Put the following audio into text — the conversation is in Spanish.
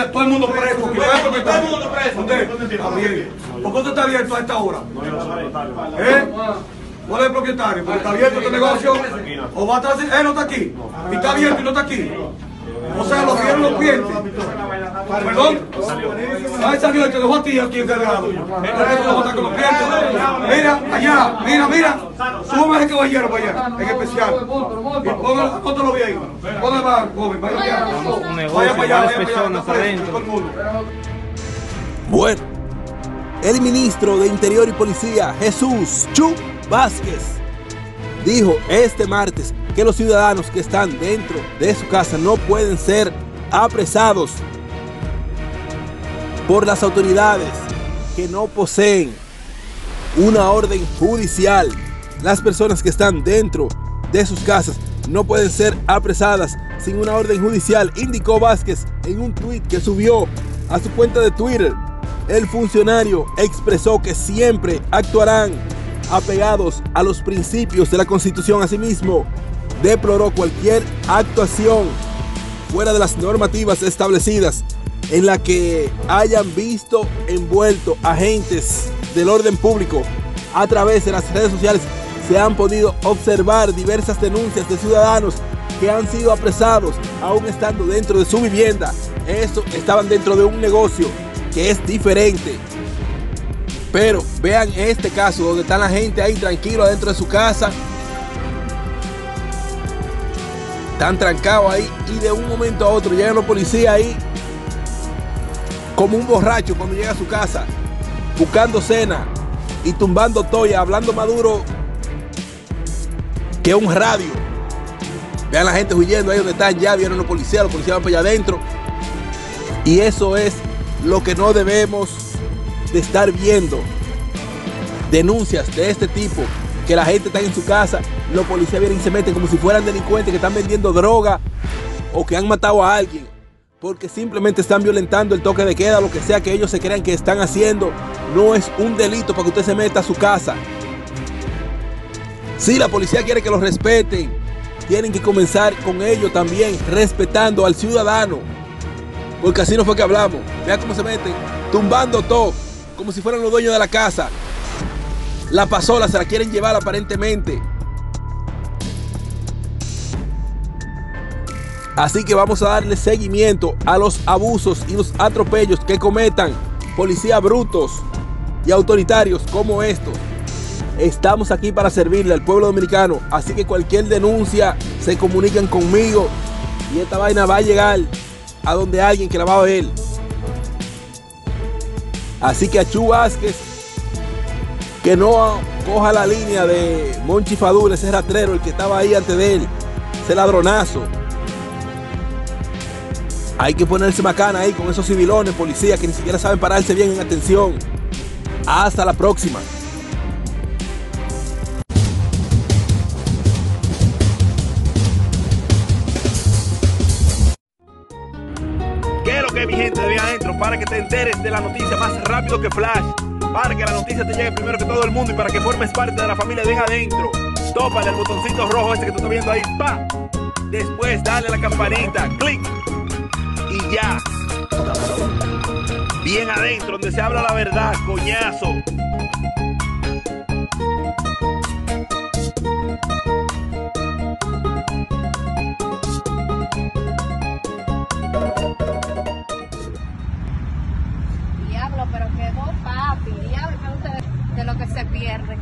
Mira, todo el mundo preso. Todo el mundo preso. Usted está bien. ¿Por qué usted está abierto a esta hora? ¿Eh? ¿Cuál es el propietario? ¿Porque está abierto este negocio? ¿O va a estar así? ¿Eh, no está aquí? ¿Y está abierto y no está aquí? O sea, lo vieron los clientes. ¿Perdón? Ahí salió el que dejó a ti aquí encargado. Entonces lo con los clientes. Mira, allá, mira, mira. Súbame ese caballero para allá, en especial. Y ¿cuánto lo vi ahí? ¿Dónde va, joven? Vaya allá. Vaya para allá, vaya para allá. Bueno, el ministro de Interior y Policía, Jesús Chu Vázquez, dijo este martes que los ciudadanos que están dentro de su casa no pueden ser apresados por las autoridades que no poseen una orden judicial. Las personas que están dentro de sus casas no pueden ser apresadas sin una orden judicial, indicó Vázquez en un tuit que subió a su cuenta de Twitter. El funcionario expresó que siempre actuarán apegados a los principios de la Constitución. Asimismo, deploró cualquier actuación fuera de las normativas establecidas en la que hayan visto envuelto agentes del orden público a través de las redes sociales se han podido observar diversas denuncias de ciudadanos que han sido apresados aún estando dentro de su vivienda. Esto estaban dentro de un negocio que es diferente. Pero vean este caso donde está la gente ahí tranquilo dentro de su casa. Están trancados ahí y de un momento a otro llegan los policías ahí como un borracho cuando llega a su casa, buscando cena y tumbando toya, hablando más duro que un radio. Vean la gente huyendo ahí donde están ya, vieron los policías, los policías van para allá adentro. Y eso es lo que no debemos de estar viendo. Denuncias de este tipo, que la gente está en su casa, los policías vienen y se meten como si fueran delincuentes que están vendiendo droga o que han matado a alguien porque simplemente están violentando el toque de queda, lo que sea que ellos se crean que están haciendo, no es un delito para que usted se meta a su casa. Si la policía quiere que los respeten, tienen que comenzar con ello también, respetando al ciudadano. Porque así no fue que hablamos. Vea cómo se meten, tumbando todo, como si fueran los dueños de la casa. La pasola se la quieren llevar aparentemente. Así que vamos a darle seguimiento a los abusos y los atropellos que cometan policías brutos y autoritarios como estos. Estamos aquí para servirle al pueblo dominicano, así que cualquier denuncia se comunican conmigo y esta vaina va a llegar a donde alguien que la va a ver. Así que a Chu Vázquez, que no coja la línea de Monchi Fadul, ese ratrero, el que estaba ahí antes de él, ese ladronazo. Hay que ponerse bacana ahí con esos civilones, policías que ni siquiera saben pararse bien en atención. Hasta la próxima. ¿Qué es lo que mi gente de adentro? Para que te enteres de la noticia más rápido que Flash. Para que la noticia te llegue primero que todo el mundo y para que formes parte de la familia bien adentro. Tópale el botoncito rojo este que tú estás viendo ahí. ¡Pa! Después dale a la campanita. ¡Clic! Y ya. Bien adentro, donde se habla la verdad, coñazo. Pero quedó papi. Diablo, que ustedes de lo que se pierden.